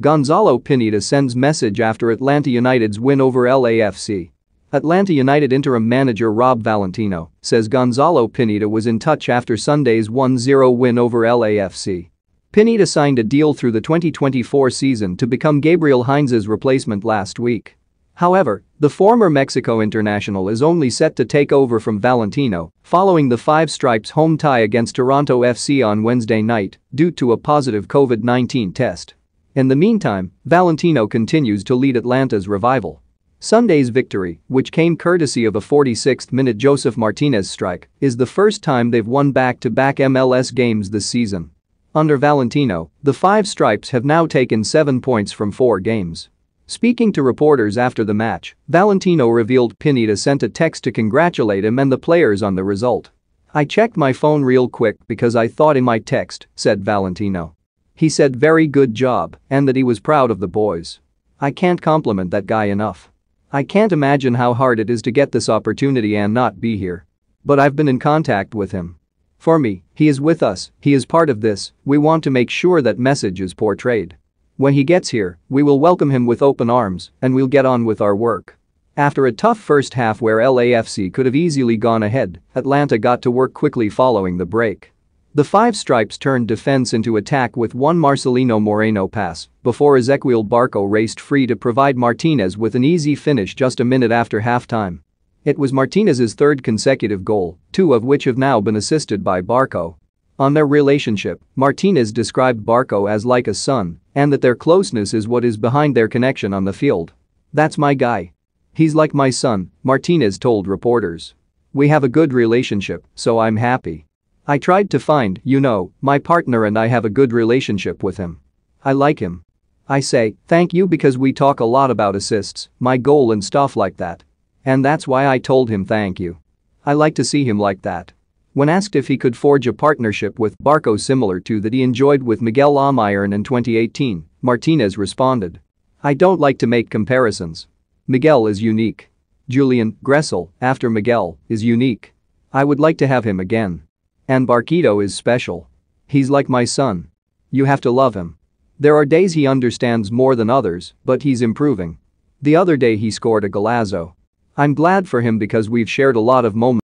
Gonzalo Pineda sends message after Atlanta United's win over LAFC. Atlanta United interim manager Rob Valentino says Gonzalo Pineda was in touch after Sunday's 1-0 win over LAFC. Pineda signed a deal through the 2024 season to become Gabriel Heinze's replacement last week. However, the former Mexico international is only set to take over from Valentino following the Five Stripes home tie against Toronto FC on Wednesday night due to a positive COVID-19 test. In the meantime, Valentino continues to lead Atlanta's revival. Sunday's victory, which came courtesy of a 46th-minute Josef Martinez strike, is the first time they've won back-to-back MLS games this season. Under Valentino, the Five Stripes have now taken seven points from four games. Speaking to reporters after the match, Valentino revealed Pineda sent a text to congratulate him and the players on the result. I checked my phone real quick because I thought he might text, said Valentino. He said very good job and that he was proud of the boys. I can't compliment that guy enough. I can't imagine how hard it is to get this opportunity and not be here. But I've been in contact with him. For me, he is with us, he is part of this, we want to make sure that message is portrayed. When he gets here, we will welcome him with open arms and we'll get on with our work. After a tough first half where LAFC could have easily gone ahead, Atlanta got to work quickly following the break. The Five Stripes turned defense into attack with one Marcelino Moreno pass before Ezequiel Barco raced free to provide Martinez with an easy finish just a minute after halftime. It was Martinez's third consecutive goal, two of which have now been assisted by Barco. On their relationship, Martinez described Barco as like a son and that their closeness is what is behind their connection on the field. That's my guy. He's like my son, Martinez told reporters. We have a good relationship, so I'm happy. I tried to find, you know, my partner and I have a good relationship with him. I like him. I say, thank you because we talk a lot about assists, my goal and stuff like that. And that's why I told him thank you. I like to see him like that. When asked if he could forge a partnership with Barco similar to that he enjoyed with Miguel Almiron in 2018, Martinez responded. I don't like to make comparisons. Miguel is unique. Julian Gressel, after Miguel, is unique. I would like to have him again. And Barquito is special. He's like my son. You have to love him. There are days he understands more than others, but he's improving. The other day he scored a golazo. I'm glad for him because we've shared a lot of moments